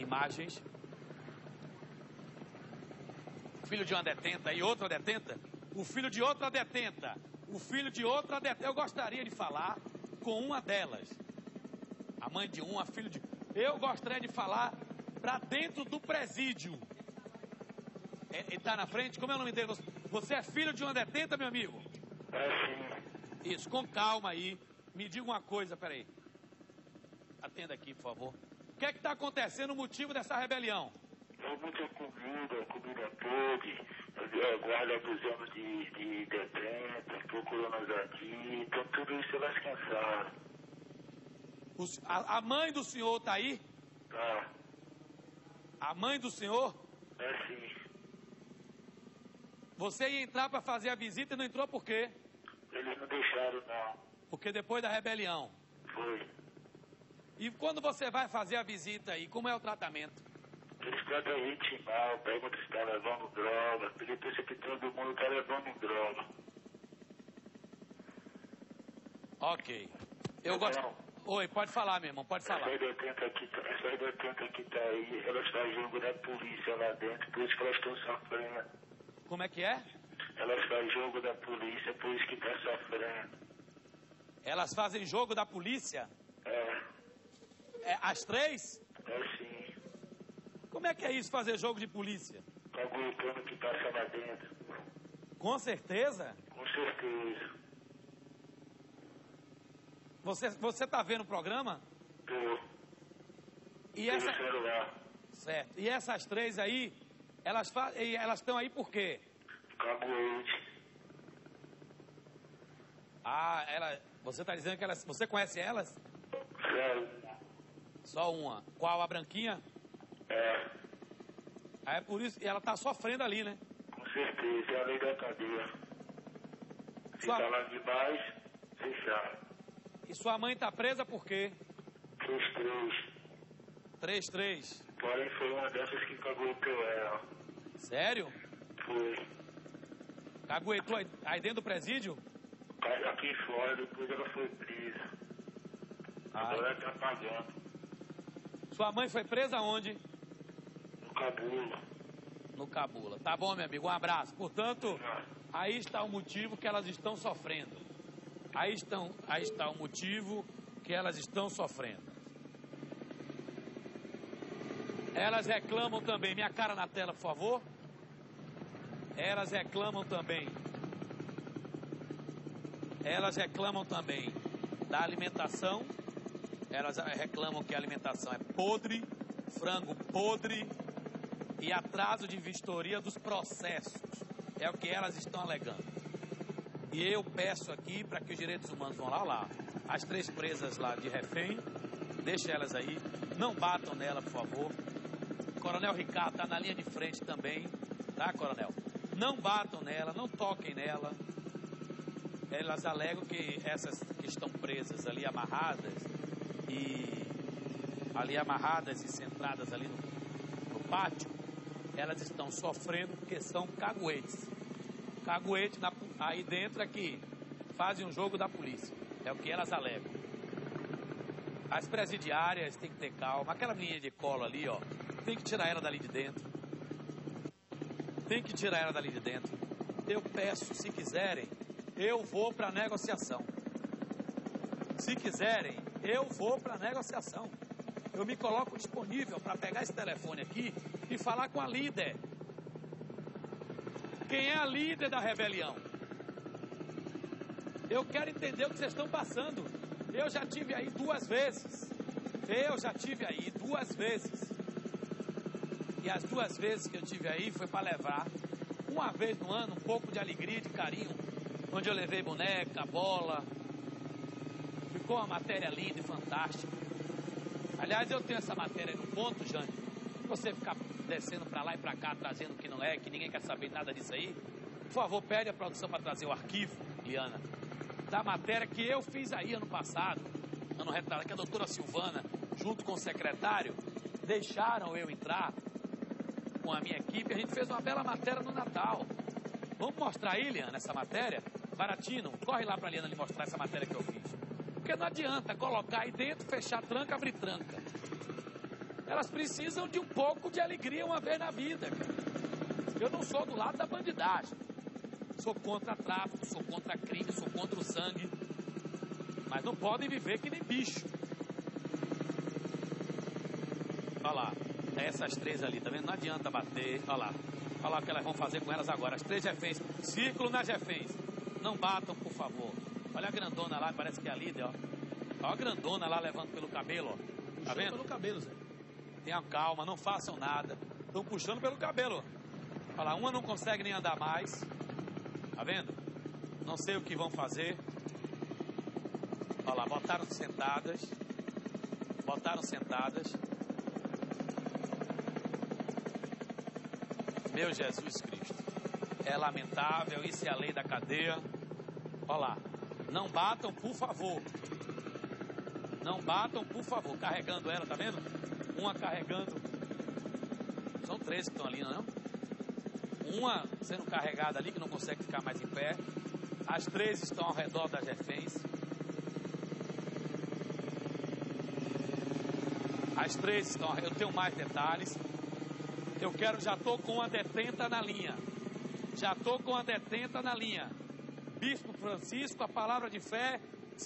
imagens. Filho de uma detenta e outra detenta. O filho de outra detenta. O filho de outra detenta. Eu gostaria de falar com uma delas. A mãe de uma, filho de. Eu gostaria de falar para dentro do presídio. É, ele está na frente? Como é o nome dele? Você é filho de uma detenta, meu amigo? É sim. Isso, com calma aí. Me diga uma coisa, peraí. Atenda aqui, por favor. O que é que está acontecendo, o motivo dessa rebelião? É muita comida, comida podre, guarda abusando de, de detenta, procurando aqui, então tudo isso elas cansaram. Os- a, a mãe do senhor está aí? Tá, A mãe do senhor? é sim. Você ia entrar para fazer a visita e não entrou por quê? Eles não deixaram não. Porque depois da rebelião. Foi. E quando você vai fazer a visita aí, como é o tratamento? Eles tratam a gente mal, perguntam se está levando droga, pensa que todo mundo está levando droga. Ok. Eu gosto. Não. Oi, pode falar, meu irmão, pode falar. Essas detenta que tá, essas detenta que tá aí, elas fazem jogo da polícia lá dentro, por isso que elas estão sofrendo. Como é que é? Elas fazem jogo da polícia, por isso que tá sofrendo. Elas fazem jogo da polícia? É, às três? é sim. Como é que é isso, fazer jogo de polícia? Tá aguentando que passa lá dentro. Com certeza. Com certeza. Você, você tá vendo o programa? Tô. E Pelo essa. celular. Certo. E essas três aí, elas fa... elas estão aí por quê? Cagoete. Ah, ela. Você tá dizendo que elas. Você conhece elas? Sério. Só uma. Qual? A branquinha? É, Ah, é por isso. E ela tá sofrendo ali, né? com certeza. É a lei da cadeia. Sua- Fica lá de baixo, fechado. E sua mãe tá presa por quê? Três, três. Três, três. Porém, foi uma dessas que caguetou ela. Sério? Foi. Caguetou aí, aí dentro do presídio? Aqui fora, depois ela foi presa. Ah. Agora ela tá pagando. Sua mãe foi presa onde? No cabula. No Cabula. Tá bom, meu amigo, um abraço. Portanto, aí está o motivo que elas estão sofrendo. Aí, estão, aí está o motivo que elas estão sofrendo. Elas reclamam também, minha cara na tela, por favor. Elas reclamam também. Elas reclamam também da alimentação. Elas reclamam que a alimentação é podre, frango podre, e atraso de vistoria dos processos. É o que elas estão alegando. E eu peço aqui para que os direitos humanos vão lá, lá. As três presas lá de refém, deixe elas aí. Não batam nela, por favor. Coronel Ricardo está na linha de frente também, tá, Coronel? Não batam nela, não toquem nela. Elas alegam que essas que estão presas ali amarradas ali amarradas e centradas ali no, no pátio, elas estão sofrendo porque são caguetes. Caguete na- aí dentro aqui fazem um jogo da polícia. É o que elas alegam. As presidiárias têm que ter calma. Aquela menina de colo ali, ó, tem que tirar ela dali de dentro. Tem que tirar ela dali de dentro. Eu peço, se quiserem, eu vou para negociação. Se quiserem, eu vou para negociação. Eu me coloco disponível para pegar esse telefone aqui e falar com a líder. Quem é a líder da rebelião? Eu quero entender o que vocês estão passando. Eu já tive aí duas vezes. Eu já tive aí duas vezes. E as duas vezes que eu tive aí foi para levar, uma vez no ano, um pouco de alegria de carinho. Onde eu levei boneca, bola. Ficou uma matéria linda e fantástica. Aliás, eu tenho essa matéria no ponto, Jane. Você ficar descendo para lá e para cá, trazendo o que não é, que ninguém quer saber nada disso aí. Por favor, pede a produção para trazer o arquivo, Liana, da matéria que eu fiz aí ano passado, ano retrasado, que a doutora Silvana, junto com o secretário, deixaram eu entrar com a minha equipe. A gente fez uma bela matéria no Natal. Vamos mostrar aí, Liana, essa matéria? Baratino, corre lá para a Liana lhe mostrar essa matéria que eu fiz. Porque não adianta colocar aí dentro, fechar tranca, abrir tranca. Elas precisam de um pouco de alegria uma vez na vida. Eu não sou do lado da bandidagem. Sou contra tráfico, sou contra crime, sou contra o sangue. Mas não podem viver que nem bicho. Olha lá. É essas três ali, tá vendo? Não adianta bater. Olha lá. Olha lá o que elas vão fazer com elas agora. As três reféns. Círculo nas reféns. Não batam, por favor. Olha a grandona lá, parece que é a líder, ó. Olha a grandona lá levando pelo cabelo, ó. Tá vendo? pelo cabelo, Zé. Tenham calma, não façam nada. Estão puxando pelo cabelo. Olha lá, uma não consegue nem andar mais. Tá vendo? Não sei o que vão fazer. Olha lá, botaram sentadas. Botaram sentadas. Meu Jesus Cristo. É lamentável, isso é a lei da cadeia. Olha lá. Não batam, por favor. Não batam, por favor. Carregando ela, tá vendo? Uma carregando. São três que estão ali, não é? Uma sendo carregada ali, que não consegue ficar mais em pé. As três estão ao redor das reféns. As três estão. Eu tenho mais detalhes. Eu quero, já estou com a detenta na linha. Já estou com a detenta na linha. Bispo Francisco, a palavra de fé